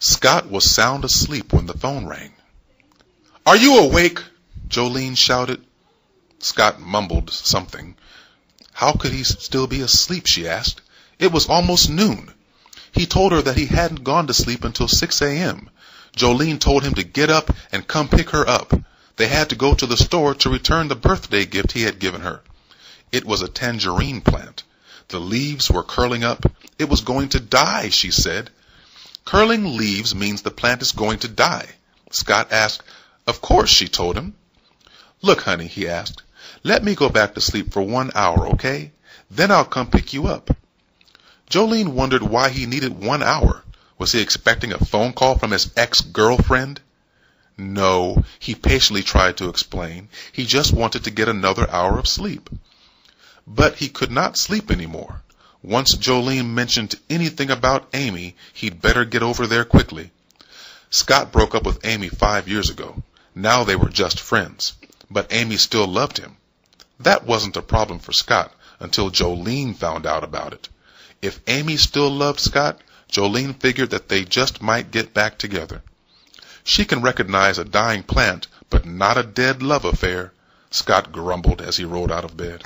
Scott was sound asleep when the phone rang. Are you awake? Jolene shouted. Scott mumbled something. How could he still be asleep, she asked. It was almost noon. He told her that he hadn't gone to sleep until 6 a.m. Jolene told him to get up and come pick her up. They had to go to the store to return the birthday gift he had given her. It was a tangerine plant. The leaves were curling up. It was going to die, she said. Curling leaves means the plant is going to die. Scott asked, Of course, she told him. Look, honey, he asked, let me go back to sleep for one hour, okay? Then I'll come pick you up. Jolene wondered why he needed one hour. Was he expecting a phone call from his ex-girlfriend? No, he patiently tried to explain. He just wanted to get another hour of sleep. But he could not sleep anymore. Once Jolene mentioned anything about Amy, he'd better get over there quickly. Scott broke up with Amy five years ago. Now they were just friends. But Amy still loved him. That wasn't a problem for Scott until Jolene found out about it. If Amy still loved Scott, Jolene figured that they just might get back together. She can recognize a dying plant, but not a dead love affair, Scott grumbled as he rolled out of bed.